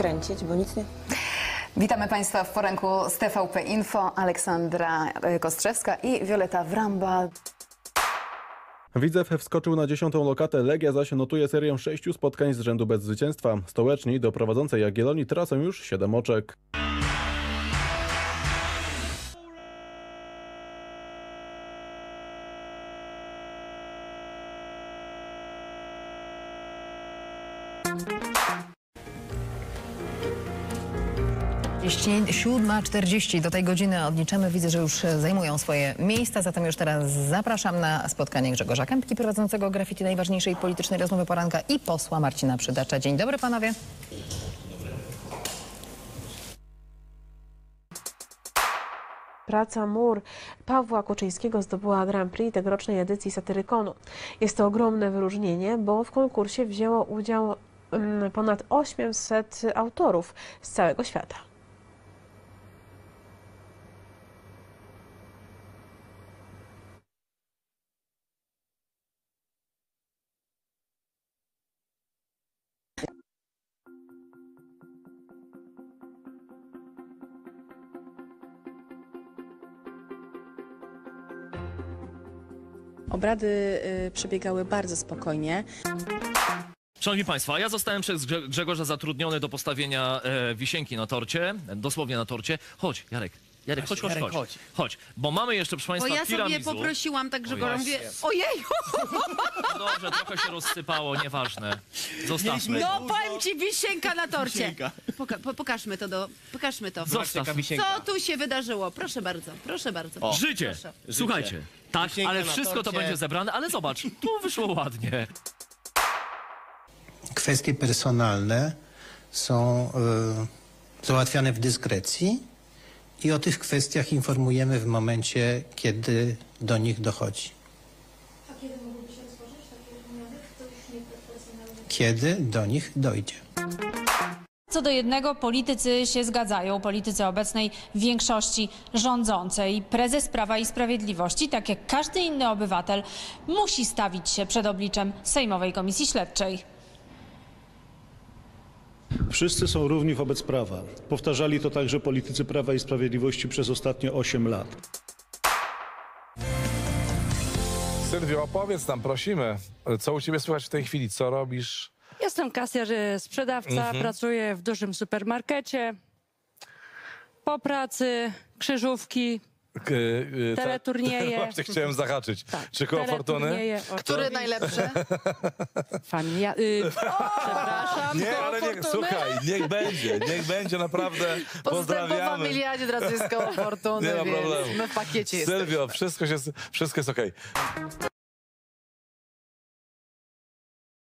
Podkręcić, bo nic nie... Witamy Państwa w poranku z TVP Info. Aleksandra e, Kostrzewska i Wioleta Wramba. Widzew wskoczył na dziesiątą lokatę, Legia zaś notuje serię sześciu spotkań z rzędu bez zwycięstwa. Stołeczni do prowadzącej Jagiellonii tracą już siedem oczek. Siódma 40 do tej godziny odliczamy. Widzę, że już zajmują swoje miejsca, zatem już teraz zapraszam na spotkanie Grzegorza Kępki, prowadzącego grafiti najważniejszej politycznej rozmowy poranka i posła Marcina Przydacza. Dzień dobry panowie. Praca Mur Pawła Kuczyńskiego zdobyła Grand Prix tegorocznej edycji Satyrykonu. Jest to ogromne wyróżnienie, bo w konkursie wzięło udział mm, ponad 800 autorów z całego świata. Obrady y, przebiegały bardzo spokojnie. Szanowni Państwo, ja zostałem przez Grze- Grzegorza zatrudniony do postawienia e, wisienki na torcie, dosłownie na torcie. Chodź, Jarek. Jarek, chodź, chodź, Jarek, chodź. chodź. Chodź, bo mamy jeszcze, proszę Bo Państwa, ja sobie poprosiłam tak, Grzegorza, Ojej. mówię, ojej, No dobrze, trochę się rozsypało, nieważne. Zostawmy. no powiem ci, wisienka na torcie. Wisienka. Poka po, pokażmy to, do, pokażmy to. Zostaw. Jaka wisienka. Co tu się wydarzyło? Proszę bardzo, proszę bardzo. Życie! Proszę. Słuchajcie, tak, Wisienka ale na wszystko to torcie. będzie zebrane, ale zobacz, tu wyszło ładnie. kwestie personalne są e, załatwiane w dyskrecji i o tych kwestiach informujemy w momencie, kiedy do nich dochodzi. Kiedy do nich dojdzie. Co do jednego, politycy się zgadzają, politycy obecnej większości rządzącej. Prezes Prawa i Sprawiedliwości, tak jak każdy inny obywatel, musi stawić się przed obliczem Sejmowej Komisji Śledczej. Wszyscy są równi wobec prawa. Powtarzali to także politycy Prawa i Sprawiedliwości przez ostatnie 8 lat. Sylwio, opowiedz nam, prosimy, co u ciebie słychać w tej chwili, co robisz? Jestem kasjer sprzedawca, Mhm. pracuję w dużym supermarkecie. Po pracy krzyżówki, K- y, ta- Teleturnieje. Właśnie chciałem zahaczyć. Tak, Czy koło fortuny? teleturnieje, o, Który najlepszy? Familia, y, przepraszam, Nie, koło ale nie, fortuny. słuchaj, niech będzie, niech będzie, naprawdę Po pozdrawiamy. miliardzie teraz jest koło fortuny, Nie ma więc problemu. my w pakiecie jesteśmy. Sylwio, wszystko, się, wszystko jest okej.